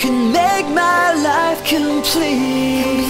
can make my life complete.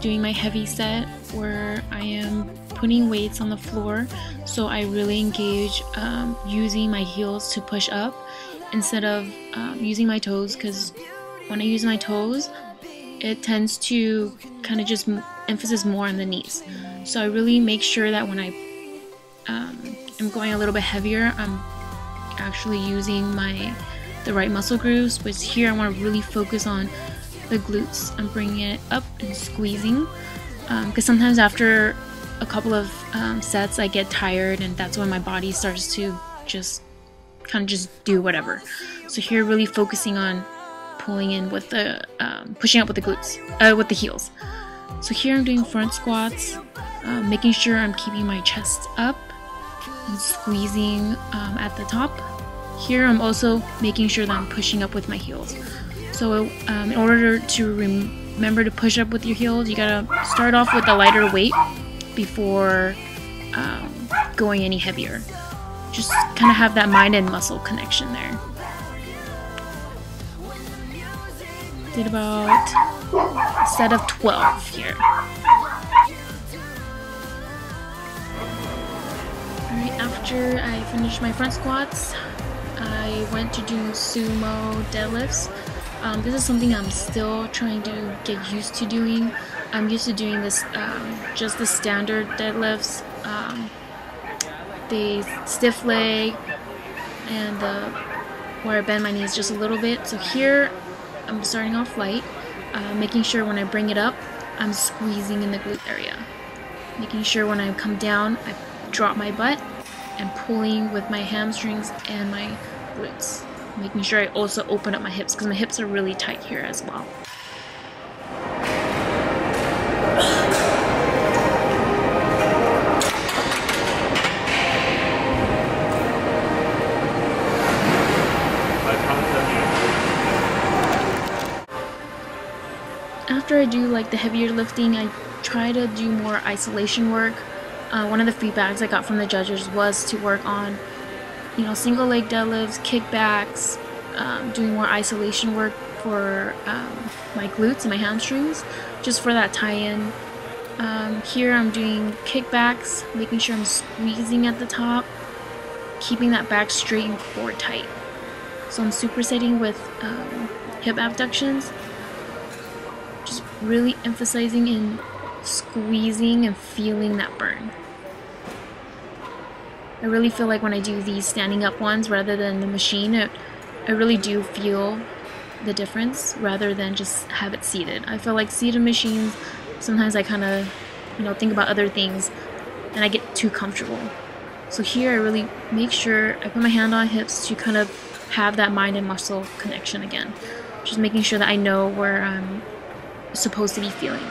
Doing my heavy set where I am putting weights on the floor. So I really engage um, using my heels to push up instead of um, using my toes because when I use my toes it tends to kind of just emphasis more on the knees. So I really make sure that when I um, am going a little bit heavier I'm actually using my the right muscle groups but here I want to really focus on the glutes I'm bringing it up and squeezing because sometimes after a couple of um, sets I get tired and that's when my body starts to just kind of just do whatever. So here really focusing on pulling in with the um, pushing up with the glutes uh, with the heels. So here I'm doing front squats uh, making sure I'm keeping my chest up and squeezing um, at the top. Here I'm also making sure that I'm pushing up with my heels so um, in order to rem- remember to push up with your heels you gotta start off with a lighter weight before um, going any heavier. Just kind of have that mind and muscle connection there. Did about a set of 12 here. After I finished my front squats, I went to do sumo deadlifts. Um, this is something I'm still trying to get used to doing. I'm used to doing this, um, just the standard deadlifts, um, the stiff leg, and the where I bend my knees just a little bit. So here, I'm starting off light, uh, making sure when I bring it up, I'm squeezing in the glute area making sure when I come down, I drop my butt and pulling with my hamstrings and my glutes. Making sure I also open up my hips because my hips are really tight here as well. After I do like the heavier lifting, I try to do more isolation work. Uh, one of the feedbacks I got from the judges was to work on, you know, single leg deadlifts, kickbacks, um, doing more isolation work for um, my glutes and my hamstrings, just for that tie-in. Um, here I'm doing kickbacks, making sure I'm squeezing at the top, keeping that back straight and core tight. So I'm supersetting with um, hip abductions, just really emphasizing in squeezing and feeling that burn. I really feel like when I do these standing up ones rather than the machine, it, I really do feel the difference rather than just have it seated. I feel like seated machines, sometimes I kind of, you know, think about other things and I get too comfortable. So here I really make sure I put my hand on hips to kind of have that mind and muscle connection again. Just making sure that I know where I'm supposed to be feeling.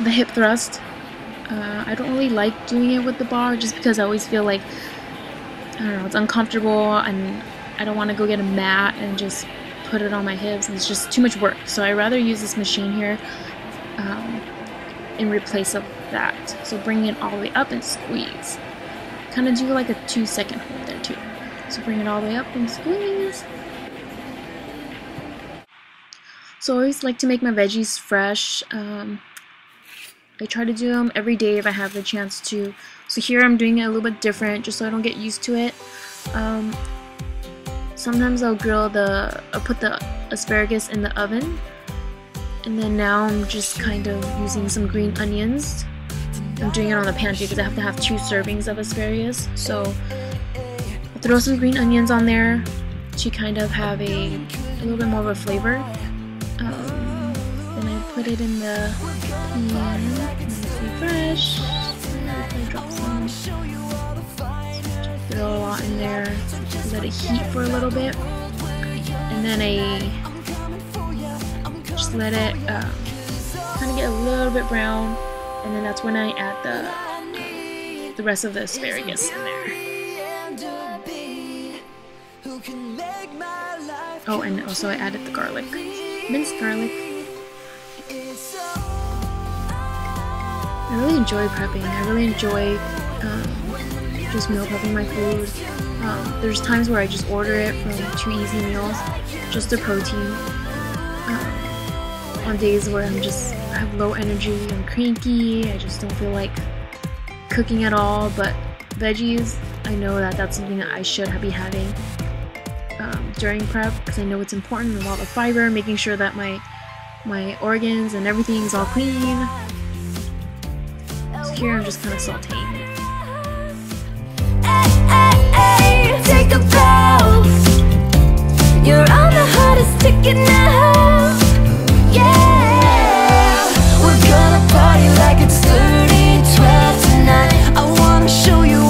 The hip thrust. Uh, I don't really like doing it with the bar just because I always feel like I don't know it's uncomfortable and I don't want to go get a mat and just put it on my hips and it's just too much work. So I rather use this machine here um, in replace of that. So bring it all the way up and squeeze. Kind of do like a two second hold there too. So bring it all the way up and squeeze. So I always like to make my veggies fresh. Um, I try to do them every day if I have the chance to. So here I'm doing it a little bit different just so I don't get used to it. Um, sometimes I'll grill the, I'll put the asparagus in the oven. And then now I'm just kind of using some green onions. I'm doing it on the pantry because I have to have two servings of asparagus. So I'll throw some green onions on there to kind of have a, a little bit more of a flavor. Put it in the fresh. I drop some, throw a lot in there, let it heat for a little bit, and then I just let it um, kind of get a little bit brown, and then that's when I add the uh, the rest of the asparagus in there. Oh, and also I added the garlic, minced garlic. I really enjoy prepping. I really enjoy um, just meal prepping my food. Um, there's times where I just order it from Two Easy Meals, just the protein. Um, on days where I'm just I have low energy, I'm cranky, I just don't feel like cooking at all. But veggies, I know that that's something that I should be having um, during prep because I know it's important. A lot of fiber, making sure that my my organs and everything's all clean. Here I'm just kind of sauteing it. Take a bow. You're on the hottest ticket now. Yeah, we're gonna party like it's 30, 12 tonight. I wanna show you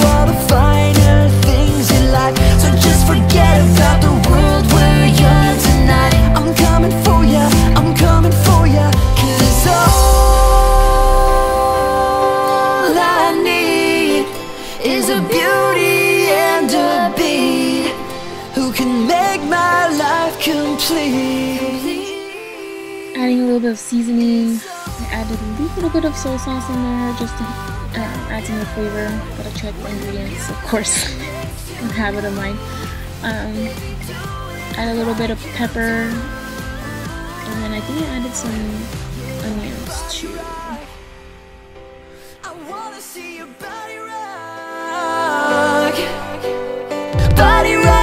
of seasoning. I added a little bit of soy sauce in there just to uh, add some flavor. Gotta check the ingredients, of course. a habit of mine. Um, add a little bit of pepper, and then I think I added some onions too. Body rock.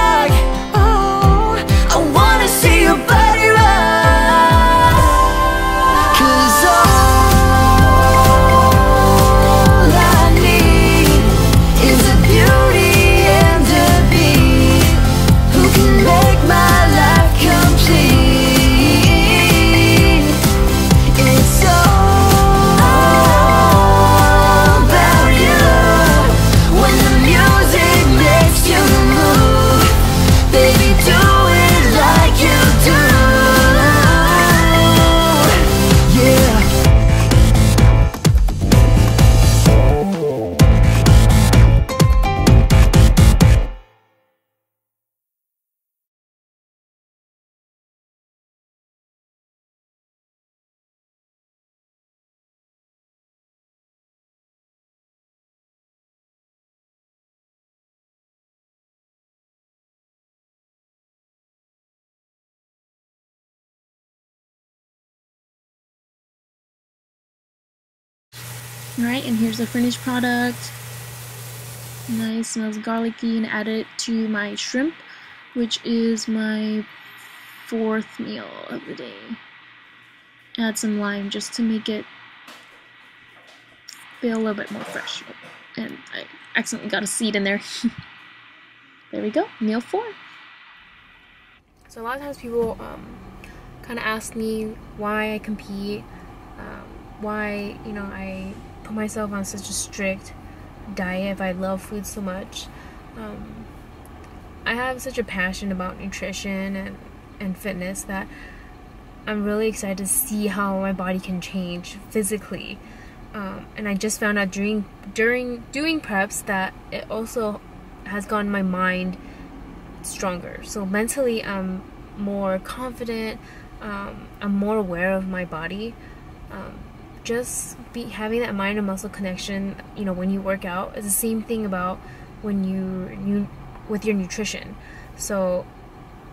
Alright, and here's the finished product. Nice, smells garlicky, and add it to my shrimp, which is my fourth meal of the day. Add some lime just to make it feel a little bit more fresh. And I accidentally got a seed in there. there we go, meal four. So a lot of times people um, kind of ask me why I compete, um, why you know I put myself on such a strict diet if I love food so much. Um, I have such a passion about nutrition and, and fitness that I'm really excited to see how my body can change physically. um, and I just found out during during doing preps that it also has gotten my mind stronger. So mentally, I'm more confident. Um, I'm more aware of my body. Um, just be having that mind and muscle connection. You know, when you work out, is the same thing about when you you with your nutrition. So,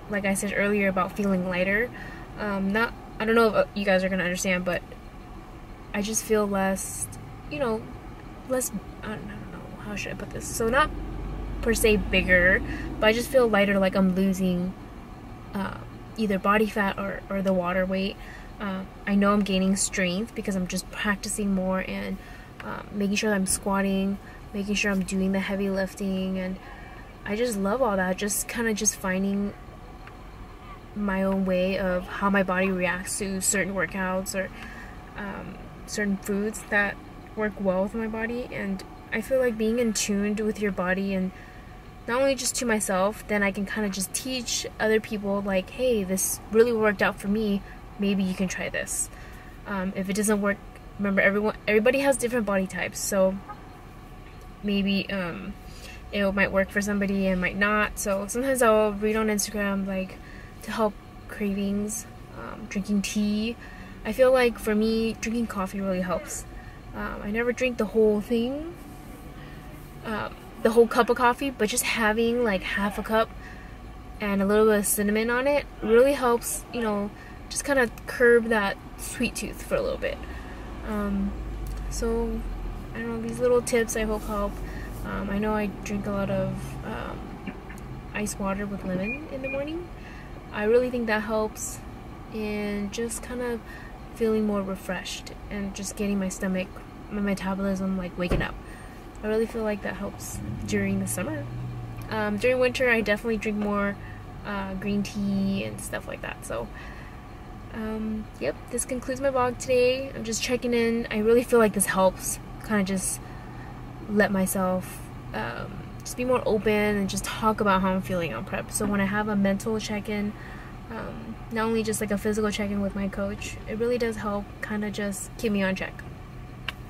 like I said earlier about feeling lighter. Um, not I don't know if uh, you guys are gonna understand, but I just feel less, you know, less. I don't, know how should I put this. So not per se bigger, but I just feel lighter, like I'm losing uh, either body fat or or the water weight. Uh, I know I'm gaining strength because I'm just practicing more and um, making sure I'm squatting, making sure I'm doing the heavy lifting, and I just love all that. Just kind of just finding my own way of how my body reacts to certain workouts or um, certain foods that work well with my body. And I feel like being in tuned with your body and not only just to myself, then I can kind of just teach other people, like, hey, this really worked out for me. Maybe you can try this. Um, if it doesn't work, remember everyone, everybody has different body types, so maybe um, it might work for somebody and might not. So sometimes I'll read on Instagram like to help cravings, um, drinking tea. I feel like for me, drinking coffee really helps. Um, I never drink the whole thing, um, the whole cup of coffee, but just having like half a cup and a little bit of cinnamon on it really helps, you know, just kind of curb that sweet tooth for a little bit. Um, so, I don't know, these little tips I hope help. Um, I know I drink a lot of um, ice water with lemon in the morning. I really think that helps in just kind of feeling more refreshed and just getting my stomach, my metabolism like waking up. I really feel like that helps during the summer. Um, during winter, I definitely drink more uh, green tea and stuff like that. So, um, yep, this concludes my vlog today. I'm just checking in. I really feel like this helps kind of just let myself um, just be more open and just talk about how I'm feeling on prep. So when I have a mental check-in, um, not only just like a physical check-in with my coach, it really does help kind of just keep me on check.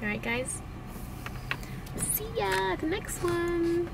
Alright guys? See ya the next one!